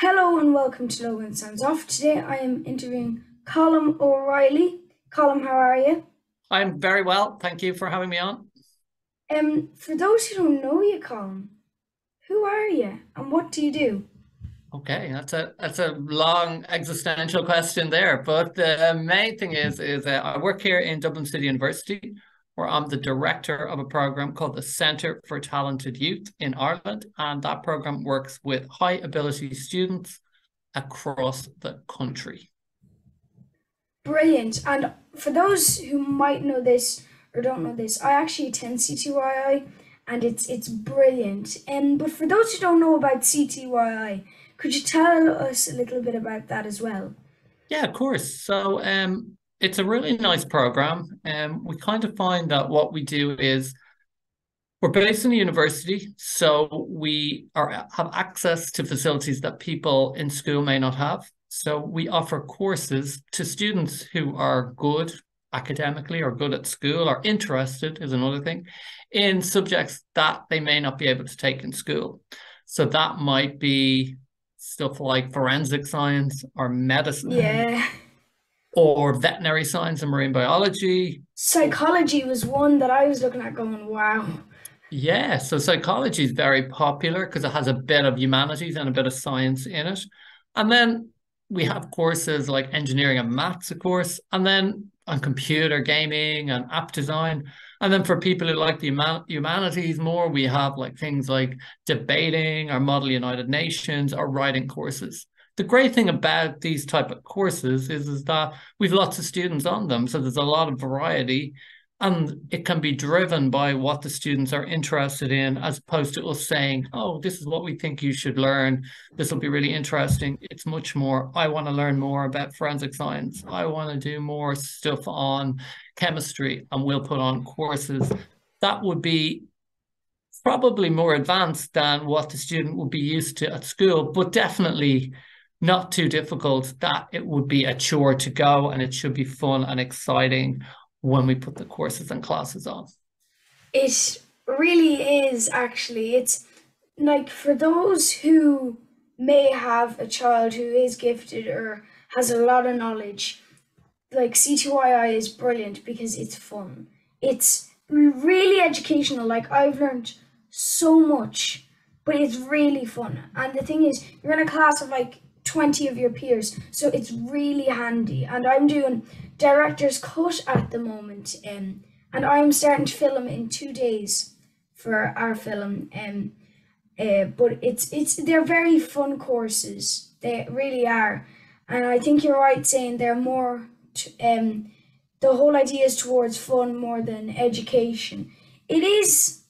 Hello and welcome to Logan Sounds Off. Today I am interviewing Colm O'Reilly. Colm, how are you? I'm very well. Thank you for having me on. Um, for those who don't know you, Colm, who are you and what do you do? Okay, that's a that's a long existential question there, but the main thing is is uh, I work here in Dublin City University, where I'm the director of a program called the Centre for Talented Youth in Ireland, and that program works with high ability students across the country. Brilliant. And for those who might know this or don't know this, I actually attend CTYI, and it's it's brilliant. And um, but for those who don't know about CTYI could you tell us a little bit about that as well? Yeah, of course. So um, it's a really nice program. And um, we kind of find that what we do is we're based in a university, so we are have access to facilities that people in school may not have. So we offer courses to students who are good academically or good at school or interested is another thing in subjects that they may not be able to take in school. So that might be stuff like forensic science or medicine. Yeah. Or veterinary science and marine biology. Psychology was one that I was looking at going, wow. Yeah, so psychology is very popular because it has a bit of humanities and a bit of science in it. And then we have courses like engineering and maths, of course, and then on computer gaming and app design. And then for people who like the humanities more, we have like things like debating or Model United Nations or writing courses. The great thing about these type of courses is, is that we've lots of students on them. So there's a lot of variety and it can be driven by what the students are interested in as opposed to us saying oh this is what we think you should learn. This will be really interesting. It's much more i want to learn more about forensic science. I want to do more stuff on chemistry and we'll put on courses. That would be probably more advanced than what the student would be used to at school but definitely not too difficult that it would be a chore to go and it should be fun and exciting when we put the courses and classes on. It really is actually. It's like for those who may have a child who is gifted or has a lot of knowledge, like CTYI is brilliant because it's fun. It's really educational. Like I've learned so much, but it's really fun. And the thing is, you're in a class of like 20 of your peers, so it's really handy. And I'm doing director's cut at the moment, um, and I'm starting to film in two days for our film. Um, uh, but it's it's they're very fun courses. They really are, and I think you're right saying they're more. T- um, the whole idea is towards fun more than education. It is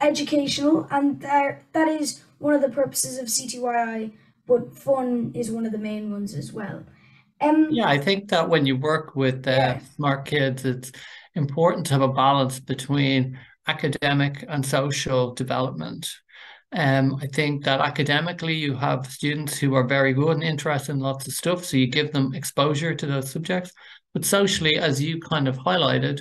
educational, and that that is one of the purposes of CTYI. But fun is one of the main ones as well. Um, yeah, I think that when you work with uh, yeah. smart kids, it's important to have a balance between academic and social development. Um, I think that academically, you have students who are very good and interested in lots of stuff, so you give them exposure to those subjects. But socially, as you kind of highlighted,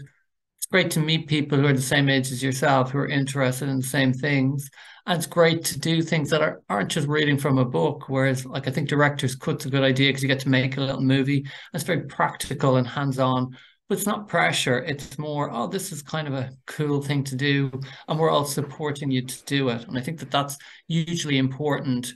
it's great to meet people who are the same age as yourself, who are interested in the same things, and it's great to do things that are, aren't just reading from a book. Whereas, like, I think director's cut's a good idea because you get to make a little movie. It's very practical and hands on, but it's not pressure. It's more, oh, this is kind of a cool thing to do. And we're all supporting you to do it. And I think that that's hugely important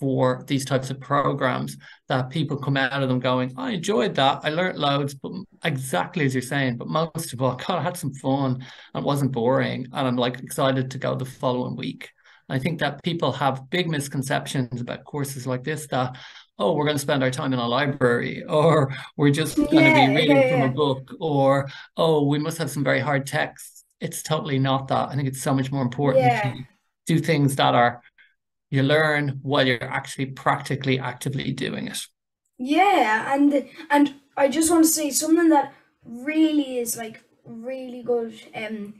for these types of programs that people come out of them going, I enjoyed that. I learned loads, but exactly as you're saying, but most of all, God, I had some fun and it wasn't boring. And I'm like excited to go the following week. I think that people have big misconceptions about courses like this that, oh, we're going to spend our time in a library, or we're just going yeah, to be reading yeah, from a book, or oh, we must have some very hard texts. It's totally not that. I think it's so much more important to do things that are you learn while you're actually practically actively doing it. Yeah, and and I just want to say something that really is like really good um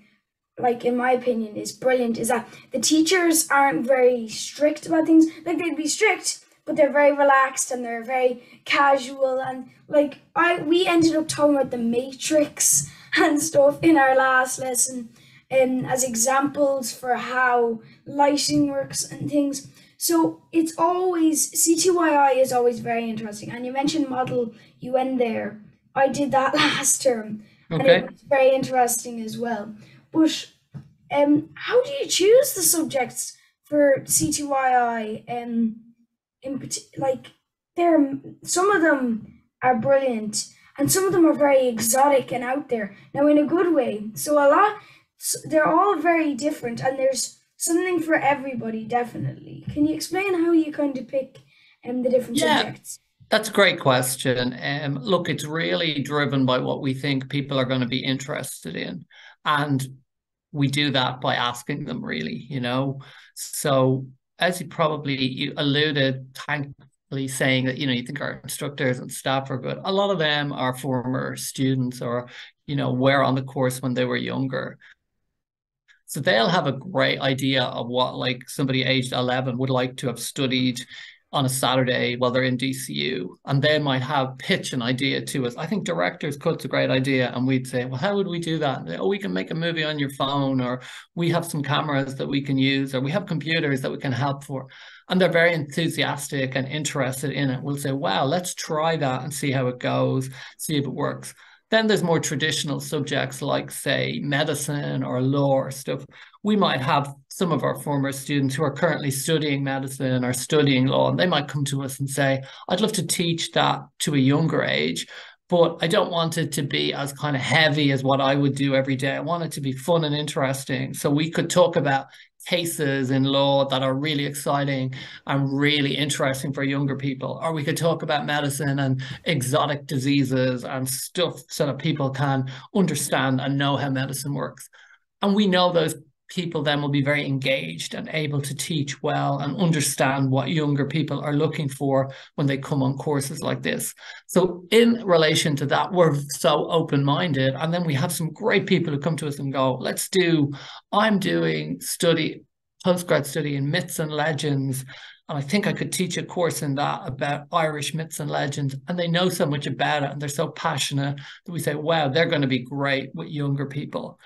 like in my opinion is brilliant is that the teachers aren't very strict about things like they'd be strict but they're very relaxed and they're very casual and like I we ended up talking about the matrix and stuff in our last lesson um, as examples for how lighting works and things. So it's always CTYI is always very interesting. And you mentioned model UN there. I did that last term. And it was very interesting as well. But um how do you choose the subjects for CTYI? Um in like there some of them are brilliant and some of them are very exotic and out there. Now in a good way. So a lot s- they're all very different and there's something for everybody definitely. Can you explain how you kind of pick um the different Yeah, subjects? that's a great question. Um, look, it's really driven by what we think people are going to be interested in. And we do that by asking them, really, you know. So, as you probably you alluded, thankfully saying that, you know, you think our instructors and staff are good. A lot of them are former students or, you know, were on the course when they were younger. So they'll have a great idea of what like somebody aged 11 would like to have studied on a Saturday while they're in DCU. And they might have pitch an idea to us. I think directors cut's a great idea. And we'd say, well, how would we do that? oh, we can make a movie on your phone, or we have some cameras that we can use, or we have computers that we can help for. And they're very enthusiastic and interested in it. We'll say, wow, let's try that and see how it goes, see if it works. Then there's more traditional subjects like, say, medicine or law or stuff. We might have some of our former students who are currently studying medicine or studying law, and they might come to us and say, I'd love to teach that to a younger age, but I don't want it to be as kind of heavy as what I would do every day. I want it to be fun and interesting. So we could talk about cases in law that are really exciting and really interesting for younger people. Or we could talk about medicine and exotic diseases and stuff so that people can understand and know how medicine works. And we know those people then will be very engaged and able to teach well and understand what younger people are looking for when they come on courses like this. So, in relation to that, we're so open minded. And then we have some great people who come to us and go, let's do, I'm doing study, postgrad study in myths and legends. And I think I could teach a course in that about Irish myths and legends. And they know so much about it and they're so passionate that we say, wow, they're going to be great with younger people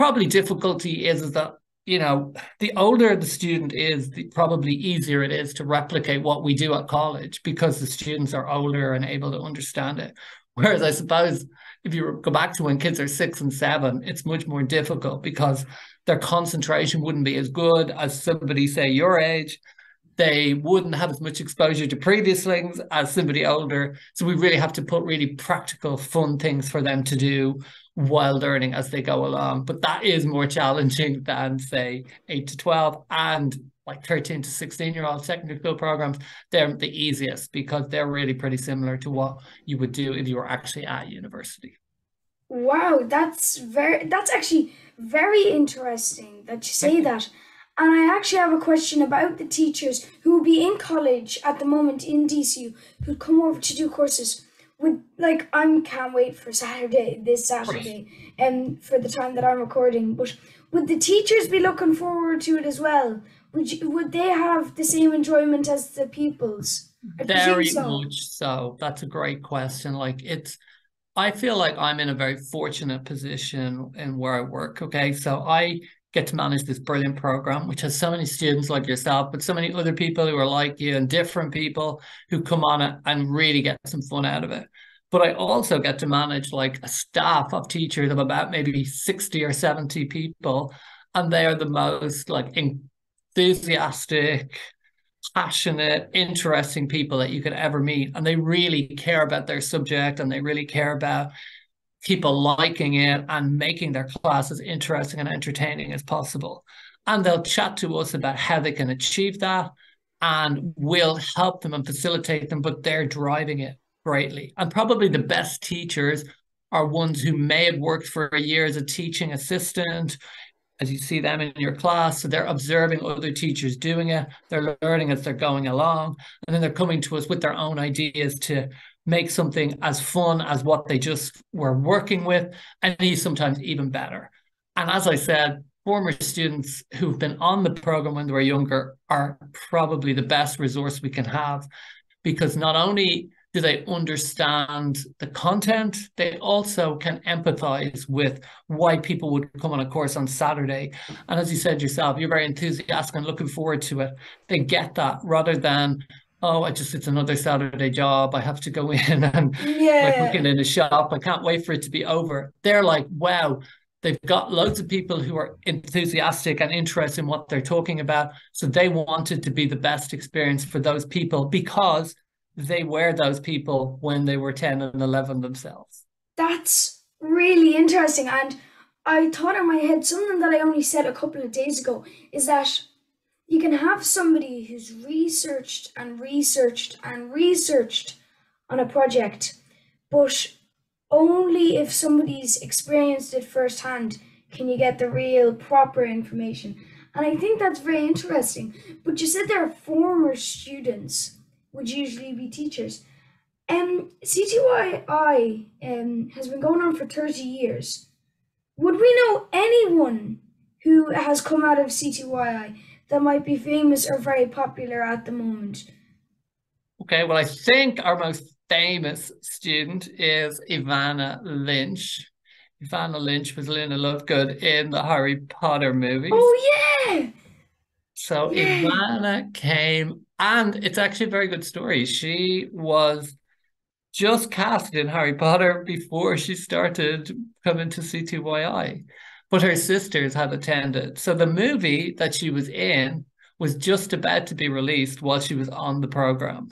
probably difficulty is, is that you know the older the student is the probably easier it is to replicate what we do at college because the students are older and able to understand it whereas i suppose if you go back to when kids are six and seven it's much more difficult because their concentration wouldn't be as good as somebody say your age they wouldn't have as much exposure to previous things as somebody older. So we really have to put really practical, fun things for them to do while learning as they go along. But that is more challenging than, say, 8 to 12 and like 13 to 16 year old secondary school programs. They're the easiest because they're really pretty similar to what you would do if you were actually at university. Wow, that's very that's actually very interesting that you say that. And I actually have a question about the teachers who will be in college at the moment in DCU who come over to do courses. Would like I can't wait for Saturday, this Saturday, and um, for the time that I'm recording. But would the teachers be looking forward to it as well? Would you, would they have the same enjoyment as the pupils? I Very so. much so. That's a great question. Like it's I feel like I'm in a very fortunate position in where I work. Okay. So I get to manage this brilliant program, which has so many students like yourself, but so many other people who are like you and different people who come on it and really get some fun out of it. But I also get to manage like a staff of teachers of about maybe 60 or 70 people. And they are the most like enthusiastic, passionate, interesting people that you could ever meet. And they really care about their subject and they really care about people liking it and making their class as interesting and entertaining as possible. And they'll chat to us about how they can achieve that and we'll help them and facilitate them, but they're driving it greatly. And probably the best teachers are ones who may have worked for a year as a teaching assistant as you see them in your class. So they're observing other teachers doing it, they're learning as they're going along, and then they're coming to us with their own ideas to make something as fun as what they just were working with, and sometimes even better. And as I said, former students who've been on the program when they were younger are probably the best resource we can have because not only do they understand the content? They also can empathize with why people would come on a course on Saturday. And as you said yourself, you're very enthusiastic and looking forward to it. They get that rather than, oh, I just it's another Saturday job. I have to go in and yeah. like working in a shop. I can't wait for it to be over. They're like, wow, they've got loads of people who are enthusiastic and interested in what they're talking about. So they wanted to be the best experience for those people because they were those people when they were 10 and 11 themselves. That's really interesting. And I thought in my head, something that I only said a couple of days ago is that you can have somebody who's researched and researched and researched on a project, but only if somebody's experienced it firsthand can you get the real proper information. And I think that's very interesting. But you said there are former students would usually be teachers. Um, CTYI um, has been going on for 30 years. Would we know anyone who has come out of CTYI that might be famous or very popular at the moment? Okay, well, I think our most famous student is Evanna Lynch. Evanna Lynch was Luna Lovegood in the Harry Potter movies. Oh, yeah! So yeah. Evanna came and it's actually a very good story. She was just cast in Harry Potter before she started coming to CTYI, but her sisters had attended. So the movie that she was in was just about to be released while she was on the program.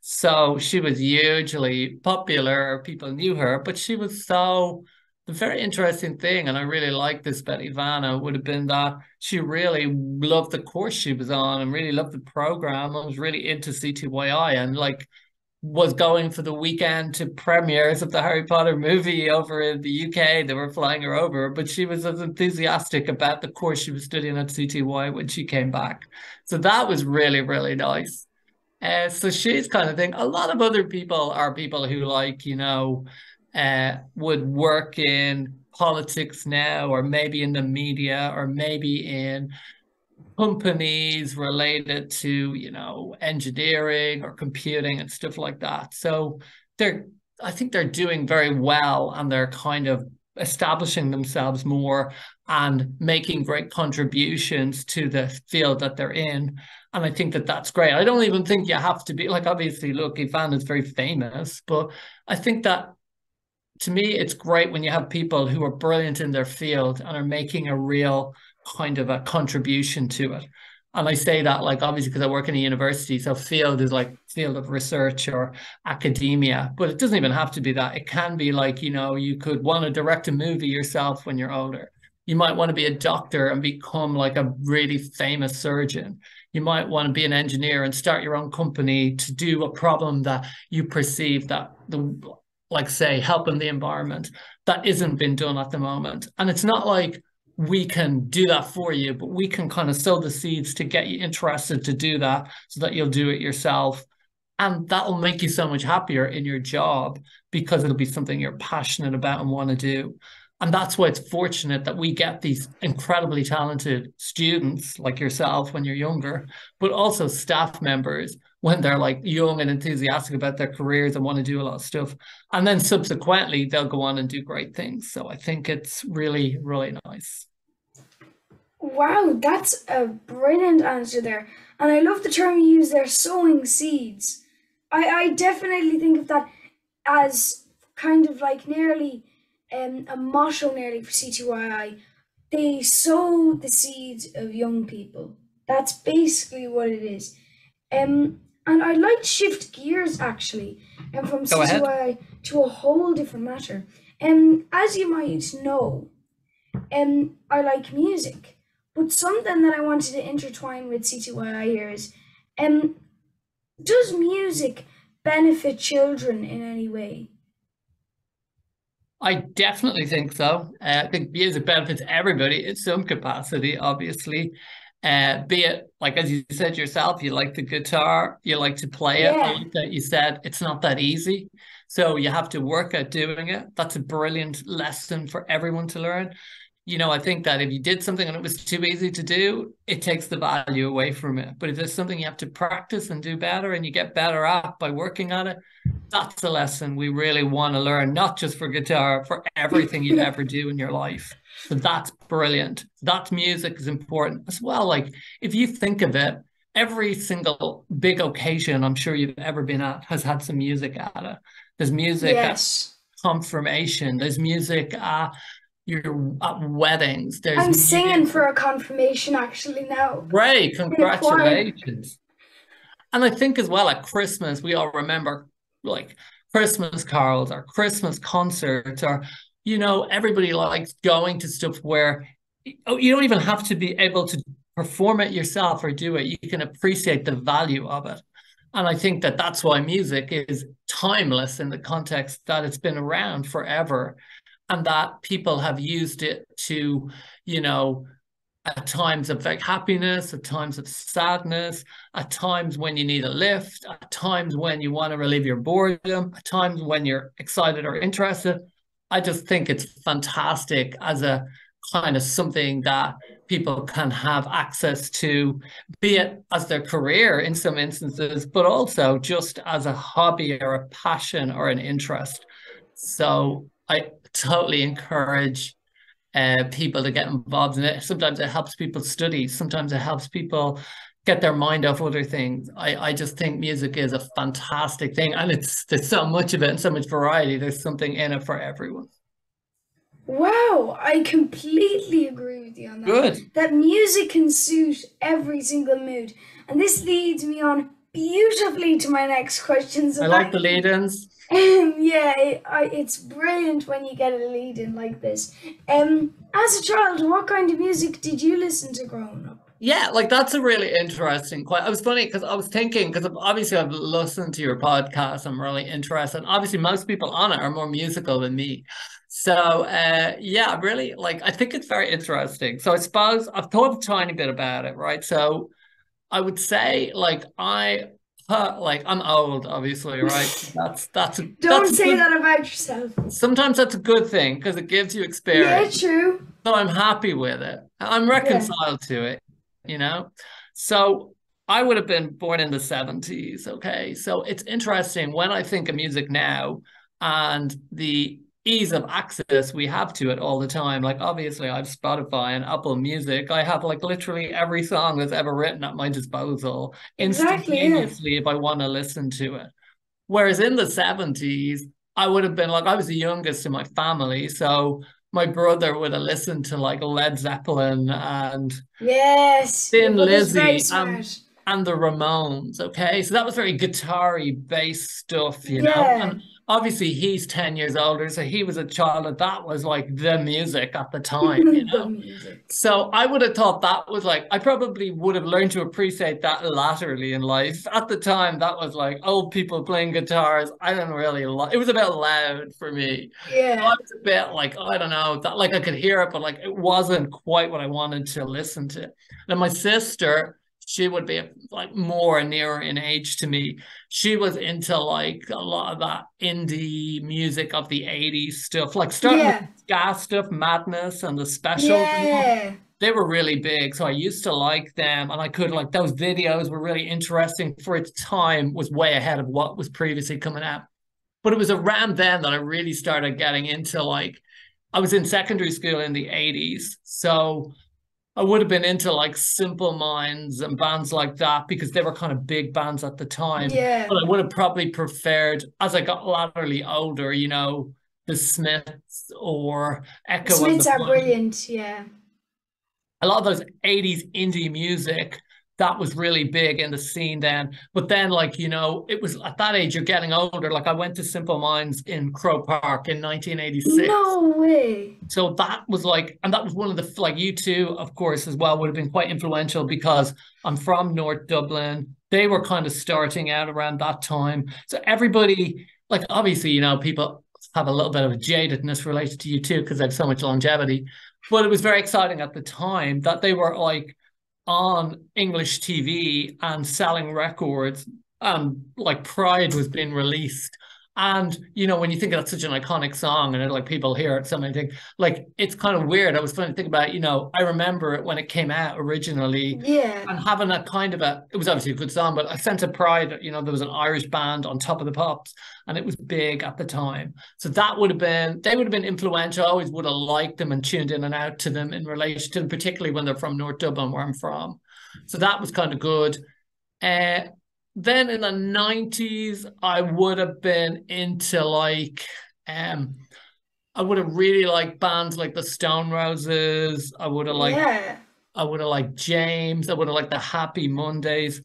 So she was hugely popular, people knew her, but she was so the very interesting thing, and I really like this about Evanna, would have been that she really loved the course she was on and really loved the program and was really into CTYI and like was going for the weekend to premieres of the Harry Potter movie over in the UK. They were flying her over, but she was as enthusiastic about the course she was studying at CTY when she came back. So that was really, really nice. Uh, so she's kind of thing. A lot of other people are people who like, you know, uh, would work in politics now, or maybe in the media, or maybe in companies related to, you know, engineering or computing and stuff like that. So they're, I think they're doing very well and they're kind of establishing themselves more and making great contributions to the field that they're in. And I think that that's great. I don't even think you have to be like, obviously, look, Ivan is very famous, but I think that to me, it's great when you have people who are brilliant in their field and are making a real kind of a contribution to it. And I say that like obviously because I work in a university, so field is like field of research or academia, but it doesn't even have to be that. It can be like, you know, you could want to direct a movie yourself when you're older. You might want to be a doctor and become like a really famous surgeon. You might want to be an engineer and start your own company to do a problem that you perceive that the like say helping the environment that isn't being done at the moment and it's not like we can do that for you but we can kind of sow the seeds to get you interested to do that so that you'll do it yourself and that'll make you so much happier in your job because it'll be something you're passionate about and want to do and that's why it's fortunate that we get these incredibly talented students like yourself when you're younger but also staff members when they're like young and enthusiastic about their careers and want to do a lot of stuff. And then subsequently, they'll go on and do great things. So I think it's really, really nice. Wow, that's a brilliant answer there. And I love the term you use there, sowing seeds. I, I definitely think of that as kind of like nearly um, a motto nearly for CTYI. They sow the seeds of young people. That's basically what it is. Um, and I'd like to shift gears actually, and from Go CTY ahead. to a whole different matter. Um, as you might know, um, I like music, but something that I wanted to intertwine with CTYI here is, um, does music benefit children in any way? I definitely think so. Uh, I think music benefits everybody in some capacity, obviously. Uh, be it like as you said yourself, you like the guitar, you like to play it. Yeah. Like that you said it's not that easy, so you have to work at doing it. That's a brilliant lesson for everyone to learn. You know, I think that if you did something and it was too easy to do, it takes the value away from it. But if there's something you have to practice and do better, and you get better at by working at it, that's a lesson we really want to learn, not just for guitar, for everything you ever do in your life. So that's brilliant. That music is important as well. Like if you think of it, every single big occasion I'm sure you've ever been at has had some music at it. There's music yes. at confirmation. There's music at your at weddings. There's I'm singing for a confirmation actually now. Great, congratulations. And I think as well at Christmas, we all remember like Christmas carols or Christmas concerts or you know, everybody likes going to stuff where oh, you don't even have to be able to perform it yourself or do it. You can appreciate the value of it. And I think that that's why music is timeless in the context that it's been around forever and that people have used it to, you know, at times of like happiness, at times of sadness, at times when you need a lift, at times when you want to relieve your boredom, at times when you're excited or interested. I just think it's fantastic as a kind of something that people can have access to, be it as their career in some instances, but also just as a hobby or a passion or an interest. So I totally encourage uh, people to get involved in it. Sometimes it helps people study. Sometimes it helps people get their mind off other things. I, I just think music is a fantastic thing, and it's there's so much of it and so much variety. There's something in it for everyone. Wow, I completely agree with you on that. Good. That music can suit every single mood. And this leads me on beautifully to my next question. So I like the lead ins. Um, yeah, it, I, it's brilliant when you get a lead in like this. Um, as a child, what kind of music did you listen to growing up? Yeah, like that's a really interesting question. It was funny because I was thinking because obviously I've listened to your podcast. I'm really interested. Obviously, most people on it are more musical than me. So uh, yeah, really like I think it's very interesting. So I suppose I've thought a tiny bit about it, right? So I would say like I like I'm old, obviously, right? That's that's a, don't that's say good, that about yourself. Sometimes that's a good thing because it gives you experience. Yeah, true. So I'm happy with it. I'm reconciled yeah. to it, you know. So I would have been born in the 70s. Okay, so it's interesting when I think of music now and the ease of access we have to it all the time. Like obviously I have Spotify and Apple Music. I have like literally every song that's ever written at my disposal instantaneously if I want to listen to it. Whereas in the 70s, I would have been like I was the youngest in my family. So my brother would have listened to like Led Zeppelin and Yes Thin Lizzy and, and the Ramones. Okay. So that was very guitar-y bass stuff, you yeah. know. And obviously he's 10 years older so he was a child and that was like the music at the time you know? So i would have thought that was like i probably would have learned to appreciate that laterally in life. At the time that was like old people playing guitars. I didn't really like it was a bit loud for me. Yeah. So was a bit like i don't know that like i could hear it but like it wasn't quite what i wanted to listen to. And my sister she would be like more and nearer in age to me. She was into like a lot of that indie music of the 80s stuff, like starting yeah. with gas stuff, Madness and the specials. Yeah. They were really big. So I used to like them and I could like those videos were really interesting for its time, was way ahead of what was previously coming out. But it was around then that I really started getting into like I was in secondary school in the 80s. So I would have been into like Simple Minds and bands like that because they were kind of big bands at the time. Yeah. But I would have probably preferred, as I got latterly older, you know, the Smiths or Echo. The Smiths are brilliant, yeah. A lot of those 80s indie music that was really big in the scene then. But then, like, you know, it was at that age, you're getting older. Like, I went to Simple Minds in Croke Park in 1986. No way. So that was like, and that was one of the, like, U2, of course, as well, would have been quite influential because I'm from North Dublin. They were kind of starting out around that time. So everybody, like, obviously, you know, people have a little bit of a jadedness related to U2 because they have so much longevity. But it was very exciting at the time that they were like, on English TV and selling records. And like Pride was being released And you know, when you think that's such an iconic song, and it, like people hear it, so many things, like it's kind of weird. I was trying to think about, you know, I remember it when it came out originally, Yeah. and having that kind of a, it was obviously a good song, but a sense of pride. You know, there was an Irish band on top of the pops, and it was big at the time. So that would have been, they would have been influential. I always would have liked them and tuned in and out to them in relation to them, particularly when they're from North Dublin, where I'm from. So that was kind of good. Uh, then in the 90s, I would have been into like, um, I would have really liked bands like the Stone Roses. I would have liked, yeah. I would have liked James. I would have liked the Happy Mondays.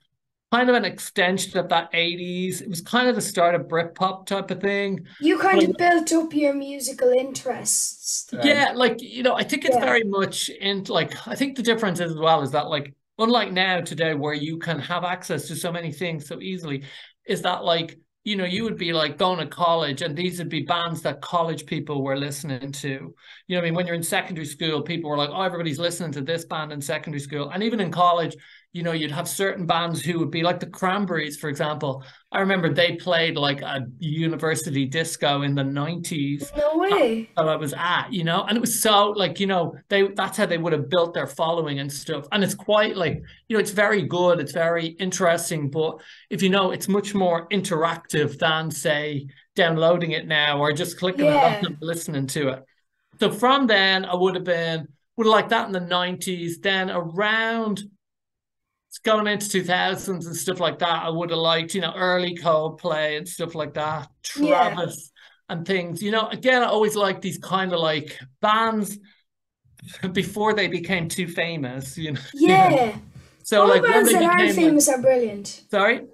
Kind of an extension of that 80s. It was kind of the start of Britpop type of thing. You kind Well, of built up your musical interests. then. Yeah, like you know, I think it's Yeah. very much in like I think the difference is as well is that like unlike now today where you can have access to so many things so easily, is that like you know you would be like going to college and these would be bands that college people were listening to. You know, I mean, when you're in secondary school, people were like, oh, everybody's listening to this band in secondary school, and even in college, you know, you'd have certain bands who would be like the Cranberries, for example. I remember they played like a university disco in the 90s No way. that I was at, you know, and it was so like, you know, they that's how they would have built their following and stuff. And it's quite like, you know, it's very good, it's very interesting, but if you know, it's much more interactive than say downloading it now or just clicking Yeah. it up and listening to it. So from then I would have been would have liked that in the 90s. Then around going into 2000s and stuff like that, I would have liked, you know, early Coldplay and stuff like that. Yeah. Travis and things. You know, again, I always like these kind of like bands before they became too famous, you know. Yeah. So All like when bands they that aren't became like, famous are brilliant. sorry?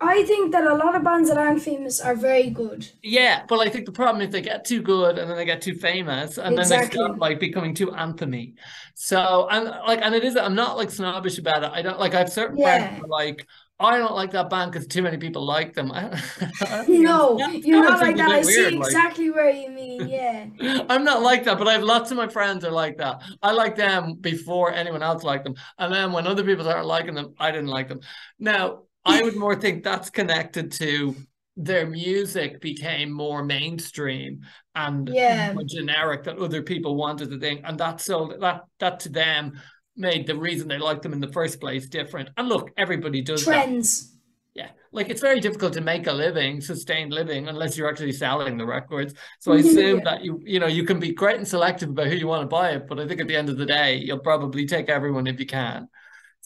I think that a lot of bands that aren't famous are very good. Yeah, but I think the problem is they get too good and then they get too famous and then they start like becoming too anthemy. So and like and it is I'm not like snobbish about it. I don't like I have certain friends Yeah. are like I don't like that band because too many people like them. I, I No, Yeah, you're not like that. I bit see weird, like- exactly where you mean. Yeah. I'm not like that, but I have lots of my friends are like that. I like them before anyone else liked them. And then when other people started liking them, I didn't like them. Now, I would more think that's connected to their music became more mainstream and Yeah. more generic that other people wanted to think. And that so that that to them made the reason they liked them in the first place different. And look, everybody does that. Trends. Yeah, like it's very difficult to make a living, sustained living, unless you're actually selling the records. So I assume Yeah. that you, you know, you can be great and selective about who you want to buy it, but I think at the end of the day, you'll probably take everyone if you can.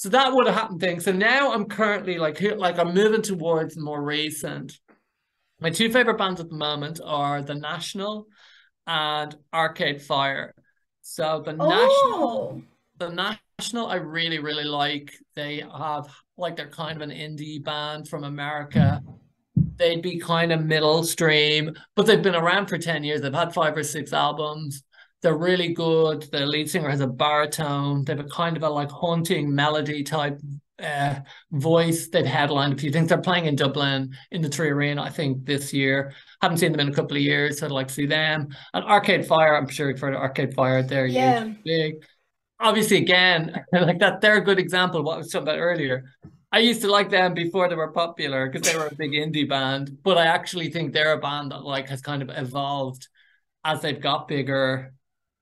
So that would have happened thing. So now I'm currently like, here- like I'm moving towards more recent. My two favorite bands at the moment are The National and Arcade Fire. So the National Oh. the National, I really, really like. They have like they're kind of an indie band from America. They'd be kind of middle stream, but they've been around for 10 years. They've had five or six albums. They're really good. The lead singer has a baritone. They have a kind of a like haunting melody type uh, voice. They've headlined a few things. They're playing in Dublin in the 3Arena, I think, this year. Haven't seen them in a couple of years, so I'd like to see them. And Arcade Fire, I'm sure you've heard of Arcade Fire. They're huge, big obviously again like that they're a good example of what I was talking about earlier. I used to like them before they were popular because they were a big indie band, but I actually think they're a band that like has kind of evolved as they've got bigger,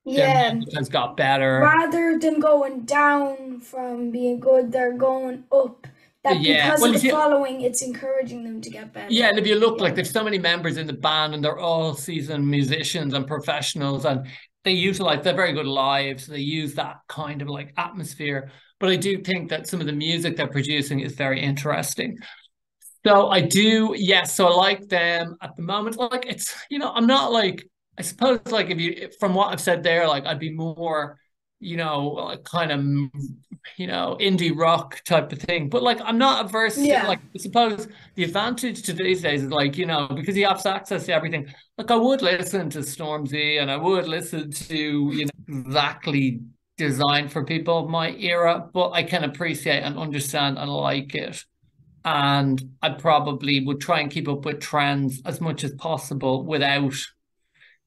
Yeah. has got better. Rather than going down from being good, they're going up. That Yeah, because well, of the you following, it's encouraging them to get better. Yeah, and if you look like there's so many members in the band and they're all seasoned musicians and professionals and they utilize they're very good live, so they use that kind of like atmosphere. But I do think that some of the music they're producing is very interesting. So I do, yes. So I like them at the moment. Like it's, you know, I'm not like I suppose like if you from what I've said there, like I'd be more, you know, like kind of you know, indie rock type of thing. But like I'm not averse to Yeah. like I suppose the advantage to these days is like, you know, because you have access to everything. Like I would listen to Stormzy and I would listen to, you know, exactly designed for people of my era, but I can appreciate and understand and like it. And I probably would try and keep up with trends as much as possible without,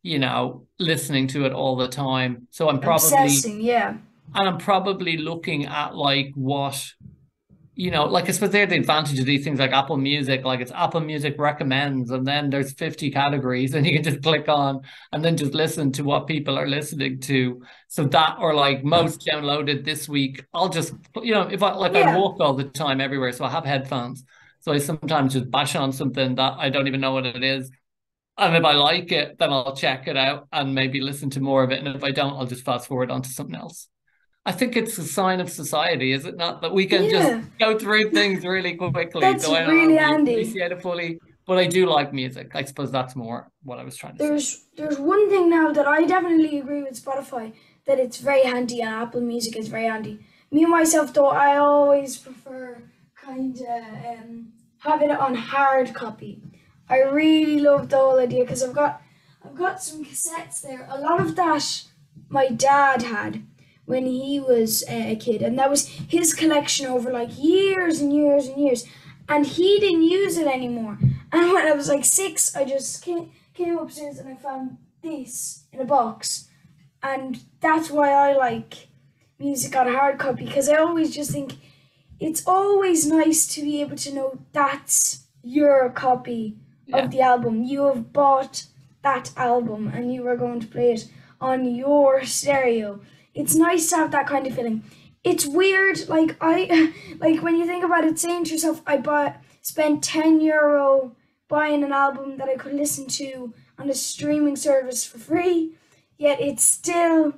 you know, listening to it all the time. So I'm probably Obsessing, yeah. and I'm probably looking at like what, you know, like I suppose they're the advantage of these things like Apple Music, like it's Apple Music recommends, and then there's 50 categories, and you can just click on and then just listen to what people are listening to. So that or like most downloaded this week, I'll just you know, if I like yeah. I walk all the time everywhere, so I have headphones. So I sometimes just bash on something that I don't even know what it is. And if I like it, then I'll check it out and maybe listen to more of it. And if I don't, I'll just fast forward onto something else. I think it's a sign of society, is it not? That we can yeah. just go through things really quickly. that's so I don't really handy. appreciate it fully. But I do like music. I suppose that's more what I was trying to there's, say. There's one thing now that I definitely agree with Spotify that it's very handy and Apple Music is very handy. Me and myself, though, I always prefer kind of um, having it on hard copy. I really love the whole idea because I've got I've got some cassettes there. A lot of that my dad had when he was eh, a kid, and that was his collection over like years and years and years, and he didn't use it anymore. And when I was like six, I just came, came upstairs and I found this in a box, and that's why I like music on a hard copy because I always just think it's always nice to be able to know that's your copy yeah. of the album. You have bought that album and you are going to play it on your stereo it's nice to have that kind of feeling. It's weird, like I like when you think about it, saying to yourself, I bought spent ten euro buying an album that I could listen to on a streaming service for free, yet it's still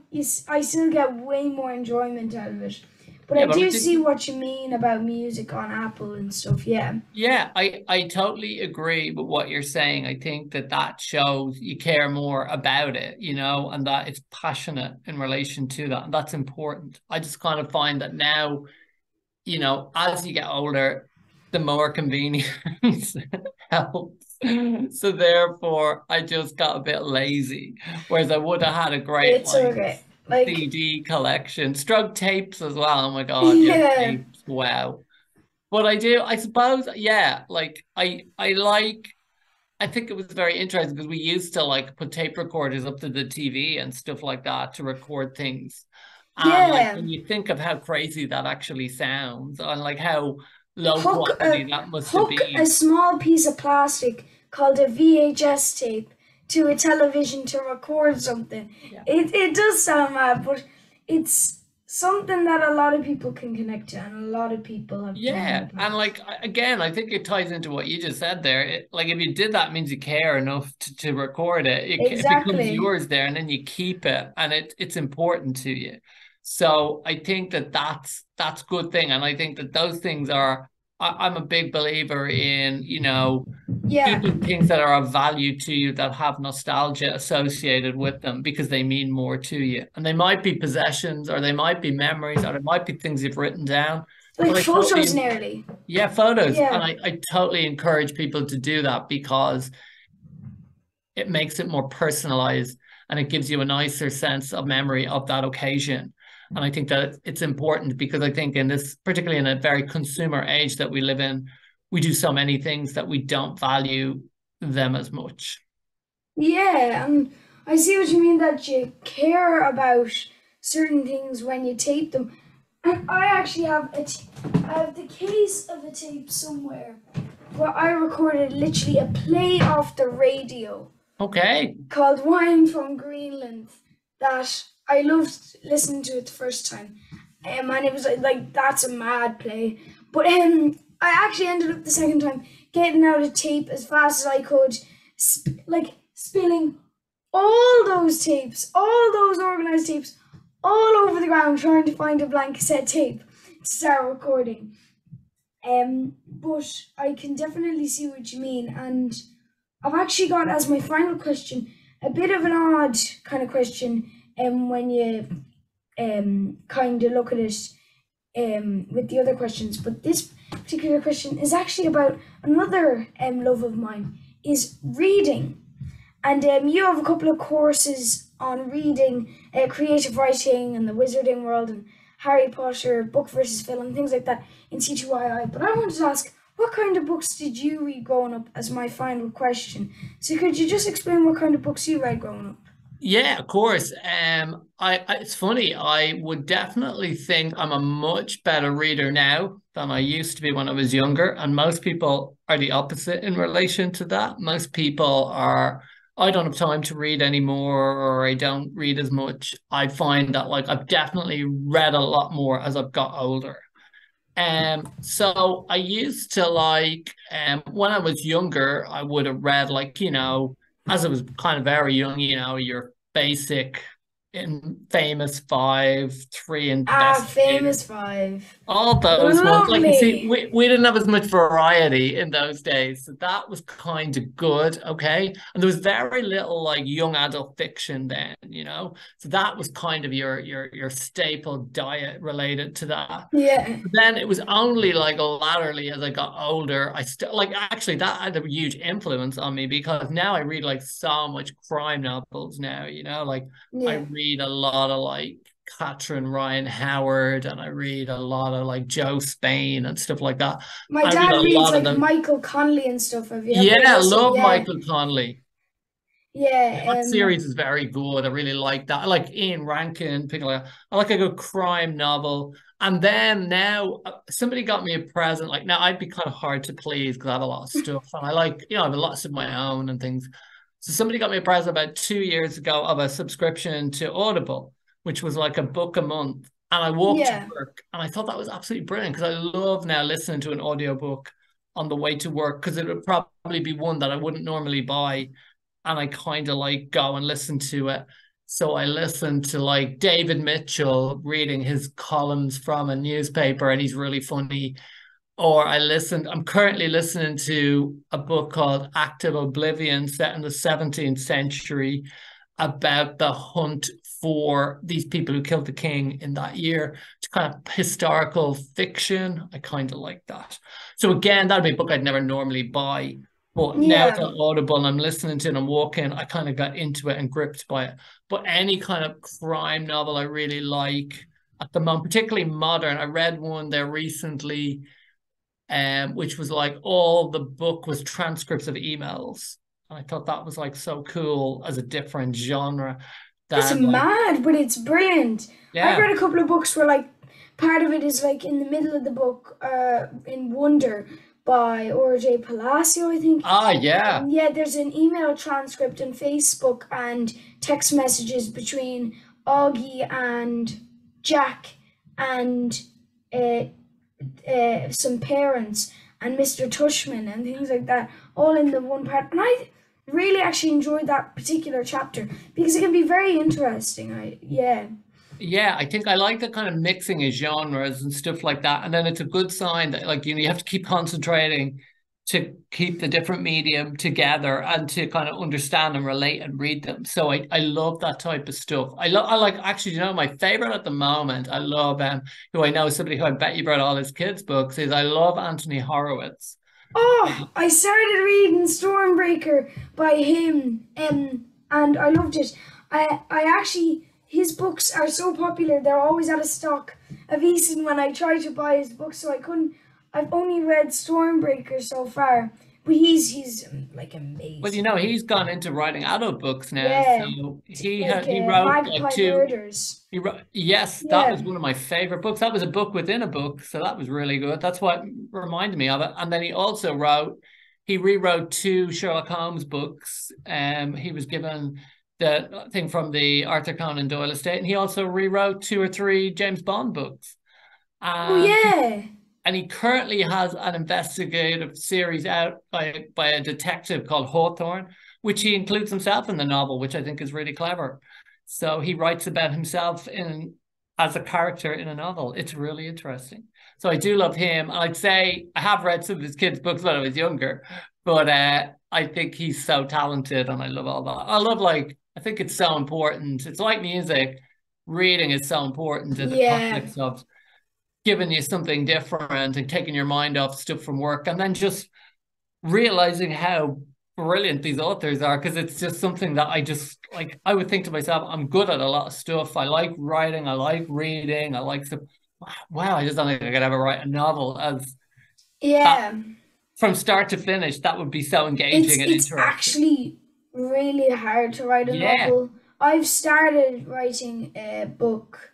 I still get way more enjoyment out of it. But yeah, I do see what you mean about music on Apple and stuff. Yeah. Yeah, I I totally agree with what you're saying. I think that that shows you care more about it, you know, and that it's passionate in relation to that. And that's important. I just kind of find that now, you know, as you get older, the more convenience helps. Mm-hmm. So therefore, I just got a bit lazy. Whereas I would have had a great. It's okay like CD collection, drug tapes as well. Oh my god, yeah, wow. But I do, I suppose, yeah. Like I, I like. I think it was very interesting because we used to like put tape recorders up to the TV and stuff like that to record things. And yeah. like when you think of how crazy that actually sounds and like how low hook quality that must have been. A small piece of plastic called a VHS tape to a television to record something. Yeah. It it does sound mad, but it's something that a lot of people can connect to and a lot of people have yeah and like again i think it ties into what you just said there it, like if you did that means you care enough to, to record it. it exactly. it becomes yours there and then you keep it and it it's important to you so i think that that's that's good thing and i think that those things are I, am a big believer in you know yeah. things that are of value to you that have nostalgia associated with them because they mean more to you, and they might be possessions or they might be memories or it might be things you've written down. Like photos, totally, nearly. Yeah, photos, yeah. and I, I totally encourage people to do that because it makes it more personalized and it gives you a nicer sense of memory of that occasion and I think that it's important because I think in this, particularly in a very consumer age that we live in, we do so many things that we don't value them as much. Yeah, and I see what you mean that you care about certain things when you tape them. And I actually have a t- I have the case of a tape somewhere where I recorded literally a play off the radio. Okay. Called Wine from Greenland that I loved listening to it the first time, um, and it was like, like that's a mad play. But um, I actually ended up the second time getting out a tape as fast as I could, sp- like spilling all those tapes, all those organized tapes, all over the ground, trying to find a blank cassette tape to start recording. Um, but I can definitely see what you mean, and I've actually got as my final question a bit of an odd kind of question um, when you um, kind of look at it um, with the other questions. But this particular question is actually about another um, love of mine is reading. And um, you have a couple of courses on reading, uh, creative writing, and the wizarding world, and Harry Potter, book versus film, things like that in CTYI. But I wanted to ask, what kind of books did you read growing up as my final question? So could you just explain what kind of books you read growing up? Yeah, of course. Um, I, I it's funny. I would definitely think I'm a much better reader now than I used to be when I was younger, and most people are the opposite in relation to that. Most people are, I don't have time to read anymore, or I don't read as much. I find that like I've definitely read a lot more as I've got older. Um, so I used to like um when I was younger, I would have read like, you know, as I was kind of very young, you know, your basic in famous five, three and Ah, famous five. All those ones. Like you see, we, we didn't have as much variety in those days. So that was kind of good, okay? And there was very little like young adult fiction then, you know. So that was kind of your your your staple diet related to that. Yeah. But then it was only like latterly as I got older, I still like actually that had a huge influence on me because now I read like so much crime novels now, you know, like I read a lot of like Catherine Ryan Howard and I read a lot of like Jo Spain and stuff like that. My I dad a reads lot like. Michael Connelly and stuff. Have you Yeah, I love Yeah. Michael Connelly. Yeah. That Um, series is very good. I really like that. I like Ian Rankin, people like that. I like a good crime novel. And then now uh, somebody got me a present. Like now I'd be kind of hard to please because I have a lot of stuff and I like, you know, I have lots of my own and things. So somebody got me a present about two years ago of a subscription to Audible, which was like a book a month. And I walked Yeah. to work and I thought that was absolutely brilliant because I love now listening to an audiobook on the way to work because it would probably be one that I wouldn't normally buy and I kind of like go and listen to it. So I listened to like David Mitchell reading his columns from a newspaper, and he's really funny. Or I listened, I'm currently listening to a book called Act of Oblivion, set in the 17th century, about the hunt for these people who killed the king in that year. It's kind of historical fiction. I kind of like that. So again, that'd be a book I'd never normally buy. But now it's Yeah. on Audible and I'm listening to it and I'm walking, I kind of got into it and gripped by it. But any kind of crime novel I really like at the moment, particularly modern. I read one there recently, um, which was like all the book was transcripts of emails. And I thought that was like so cool as a different genre. It's like, mad, but it's brilliant. I've read a couple of books where like part of it is like in the middle of the book, uh, in Wonder by R.J. Palacio, I think. ah, yeah, And yeah, there's an email transcript on Facebook and text messages between Augie and Jack and uh, uh, some parents and Mr. Tushman and things like that, all in the one part. And I really actually enjoyed that particular chapter because it can be very interesting. I yeah. yeah. I think I like the kind of mixing of genres and stuff like that. And then it's a good sign that like you know you have to keep concentrating to keep the different medium together and to kind of understand and relate and read them. So I, I love that type of stuff. I love I like actually you know my favorite at the moment. I love um who I know somebody who I bet you brought all his kids books is I love Anthony Horowitz. Oh, I started reading Stormbreaker by him, um, and I loved it. I I actually his books are so popular; they're always out of stock. Easton when I tried to buy his books, so I couldn't. I've only read Stormbreaker so far, but he's he's um, like amazing. Well, you know, he's gone into writing adult books now. Yeah, So he like he uh, wrote Magpie like two Murders. He wrote, yes, that was one of my favorite books. That was a book within a book, so that was really good. That's what reminded me of it. And then he also wrote, he rewrote two Sherlock Holmes books. Um, he was given the thing from the Arthur Conan Doyle estate, and he also rewrote two or three James Bond books. oh yeah, and he currently has an investigative series out by by a detective called Hawthorne, which he includes himself in the novel, which I think is really clever. So he writes about himself in as a character in a novel. It's really interesting. So I do love him. I'd say I have read some of his kids' books when I was younger, but uh, I think he's so talented and I love all that. I love like I think it's so important. It's like music. Reading is so important in the yeah, context of giving you something different and taking your mind off stuff from work and then just realizing how brilliant these authors are because it's just something that I just like I would think to myself I'm good at a lot of stuff. I like writing. I like reading. I like stuff. Wow I just don't think I could ever write a novel as that yeah. from start to finish that would be so It's engaging and it's interesting. actually really hard to write a yeah. novel. I've started writing a book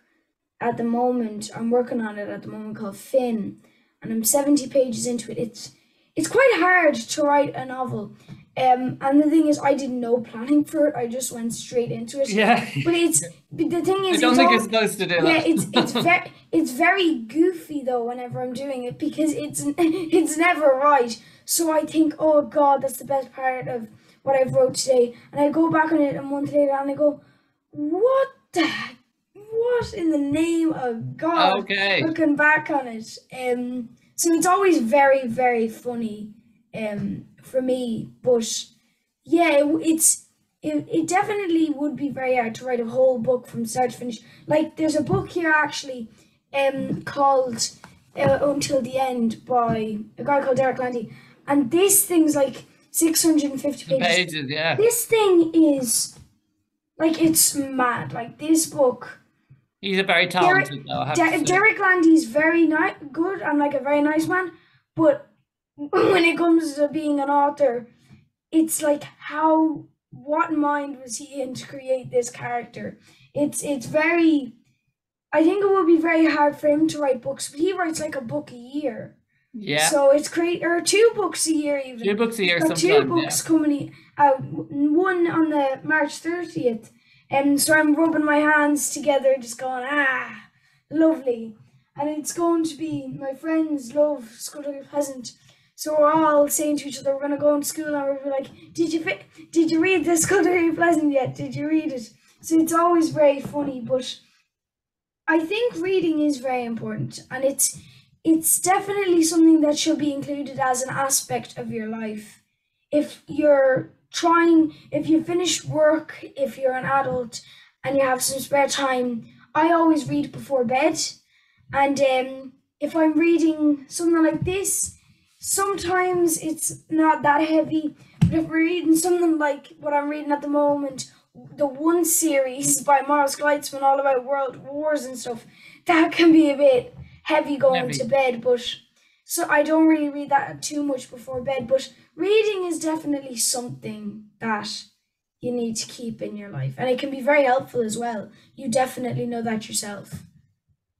at the moment. I'm working on it at the moment called Finn, and I'm 70 pages into it. It's it's quite hard to write a novel. Um, and the thing is, I did no planning for it. I just went straight into it. Yeah. But it's but the thing is, I don't it's think all- it's supposed to do yeah, that. it's it's very it's very goofy though whenever I'm doing it because it's it's never right. So I think, oh God, that's the best part of what I've wrote today, and I go back on it a month later and I go, what the what in the name of God? Okay. Looking back on it, um, so it's always very very funny, um, for me. But yeah, it, it's it, it definitely would be very hard to write a whole book from start to finish. Like there's a book here actually, um, called uh, Until the End by a guy called Derek Landy, and this thing's like 650 pages. Pages, yeah. This thing is like it's mad. Like this book. He's a very talented though, I have De- Derek Landy's very ni- good and like a very nice man, but when it comes to being an author, it's like how what mind was he in to create this character? It's it's very. I think it would be very hard for him to write books, but he writes like a book a year. Yeah. So it's great, or two books a year even. Two books a year two sometimes. yeah. books coming out. One on the March thirtieth, and so I'm rubbing my hands together, just going ah, lovely. And it's going to be my friends love Skulduggery Pleasant, so we're all saying to each other, we're gonna go into school and we'll be like, did you did you read the Skulduggery Pleasant yet? Did you read it? So it's always very funny, but I think reading is very important, and it's it's definitely something that should be included as an aspect of your life. If you're trying, if you finish work, if you're an adult and you have some spare time, I always read before bed. And um, if I'm reading something like this, sometimes it's not that heavy. But if we're reading something like what I'm reading at the moment, the one series by Morris Gleitzman all about world wars and stuff, that can be a bit heavy going Heavy. to bed. But so I don't really read that too much before bed. But reading is definitely something that you need to keep in your life, and it can be very helpful as well. You definitely know that yourself.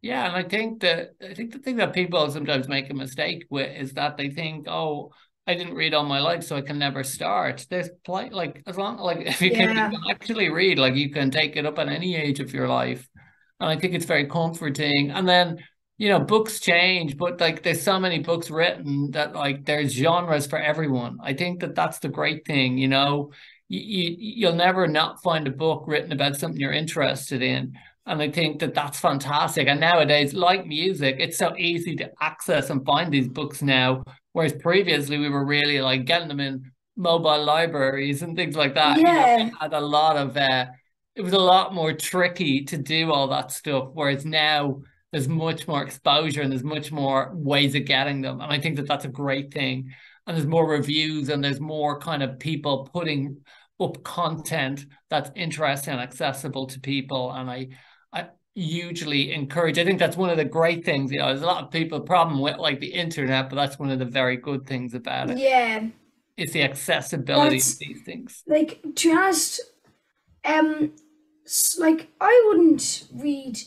Yeah, and I think that I think the thing that people sometimes make a mistake with is that they think, oh, I didn't read all my life, so I can never start. There's plenty, like as long like if you can, you can actually read, like you can take it up at any age of your life, and I think it's very comforting. And then you know, books change, but like there's so many books written that like there's genres for everyone. I think that that's the great thing, you know. You, you you'll never not find a book written about something you're interested in. And I think that that's fantastic. And nowadays, like music, it's so easy to access and find these books now. Whereas previously, we were really like getting them in mobile libraries and things like that. You know, Yeah. had a lot of, uh, it was a lot more tricky to do all that stuff. Whereas now, there's much more exposure and there's much more ways of getting them. And I think that that's a great thing. And there's more reviews and there's more kind of people putting up content that's interesting and accessible to people. And I, I hugely encourage. I think that's one of the great things. You know, there's a lot of people problem with like the internet, but that's one of the very good things about it. Yeah. It's the accessibility That's- of these things. like to be honest, um, like I wouldn't read,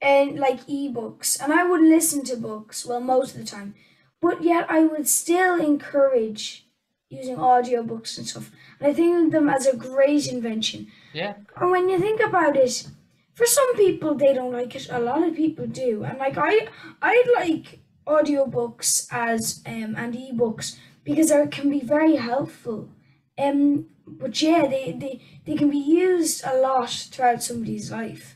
and like ebooks, and I would listen to books. Well, most of the time, but yet I would still encourage using audiobooks and stuff. And I think of them as a great invention. Yeah. And when you think about it, for some people they don't like it. A lot of people do. And like I I like audiobooks as um and ebooks because they can be very helpful. Um but yeah, they, they, they can be used a lot throughout somebody's life.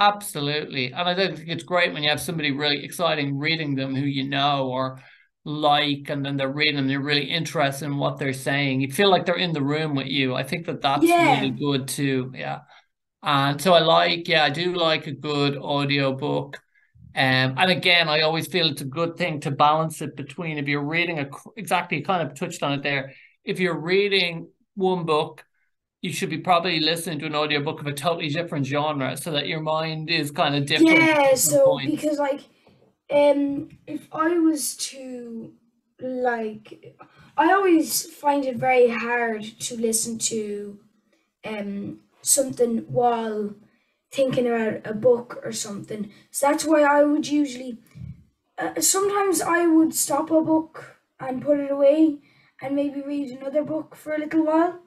Absolutely. And I think it's great when you have somebody really exciting reading them who you know or like, and then they're reading them, you're really interested in what they're saying. You feel like they're in the room with you. I think that that's Yeah. really good too. Yeah. And so I like, yeah, I do like a good audio book. Um, and again, I always feel it's a good thing to balance it between if you're reading a exactly you kind of touched on it there. If you're reading one book, you should be probably listening to an audiobook of a totally different genre so that your mind is kind of different. Yeah, so because like um if I was to like I always find it very hard to listen to um something while thinking about a book or something. So that's why I would usually, uh, sometimes I would stop a book and put it away and maybe read another book for a little while,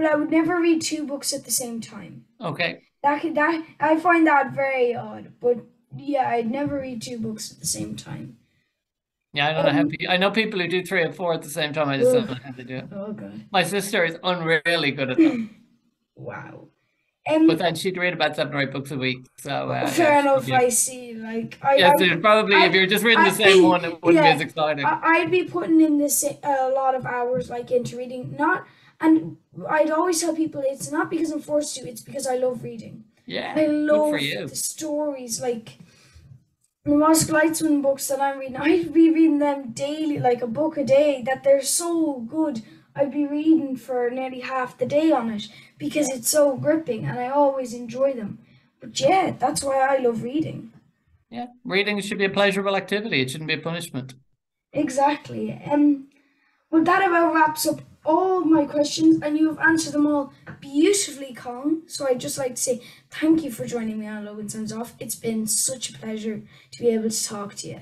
but I would never read two books at the same time. Okay. That could, that I find that very odd, but yeah, I'd never read two books at the same time. Yeah, I don't know how pe- I know people who do three or four at the same time. I just don't know how they do it. Oh god. My sister is unreally good at that. Wow. Um, But then she'd read about seven or eight books a week. So uh, fair yeah, enough. I see. Like I, I, it probably if you're just reading the I- same one, it wouldn't yeah, be as exciting. I, I'd be putting in this a lot of hours like into reading. Not, and I'd always tell people it's not because I'm forced to. It's because I love reading. yeah, I good love for you. the stories. Like the Morris Gleitzman books that I'm reading, I'd be reading them daily, like a book a day. That they're so good. I'd be reading for nearly half the day on it because it's so gripping, and I always enjoy them. But yeah, that's why I love reading. Yeah, reading should be a pleasurable activity. It shouldn't be a punishment. Exactly. Um, well, that about wraps up all my questions, and you have answered them all beautifully, Colm. So I'd just like to say thank you for joining me on Logan Sounds Off. It's been such a pleasure to be able to talk to you.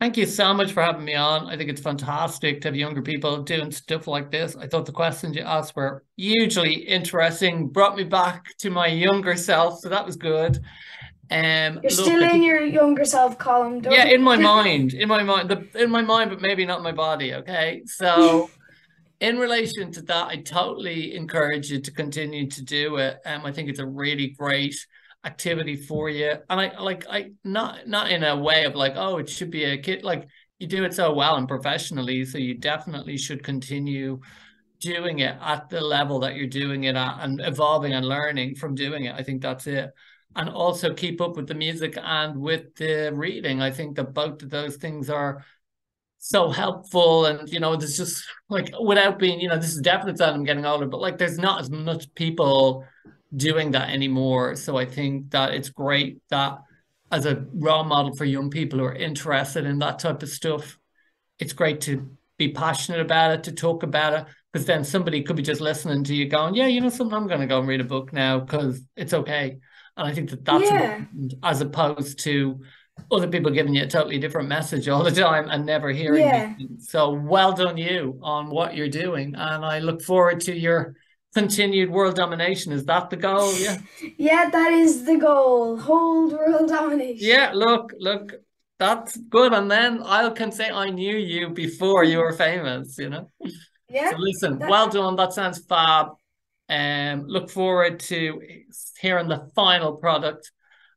Thank you so much for having me on. I think it's fantastic to have younger people doing stuff like this. I thought the questions you asked were hugely interesting, brought me back to my younger self, so that was good. Um, You're still in your younger self. Don't yeah, in my mind, in my mind, the, in my mind, but maybe not my body. Okay, so in relation to that, I totally encourage you to continue to do it. Um, I think it's a really great activity for you, and I like I not not in a way of like, oh, it should be a kid. Like you do it so well and professionally, so you definitely should continue doing it at the level that you're doing it at and evolving and learning from doing it. I think that's it and also keep up with the music and with the reading. I think that both of those things are so helpful. And you know, there's just like without being, you know, this is definitely that I'm getting older, but like there's not as much people doing that anymore. So I think that it's great that as a role model for young people who are interested in that type of stuff, it's great to be passionate about it, to talk about it. Because then somebody could be just listening to you going, yeah, you know something, I'm going to go and read a book now because it's okay. And I think that that's Yeah. as opposed to other people giving you a totally different message all the time and never hearing Yeah. So well done you on what you're doing. And I look forward to your continued world domination. Is that the goal? Yeah. Yeah, that is the goal. Hold world domination. Yeah, look, look, that's good. And then I can say I knew you before you were famous, you know? Yeah. So listen, that- well done. That sounds fab. Um, look forward to hearing the final product.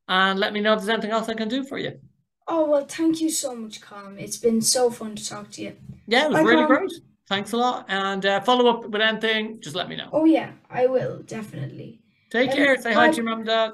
And let me know if there's anything else I can do for you. Oh well, thank you so much, Colm. It's been so fun to talk to you. Yeah, it was Bye, really great. Thanks a lot. And uh, follow up with anything, just let me know. Oh yeah, I will definitely. Take Um, care. Say hi bye. to your mum and dad.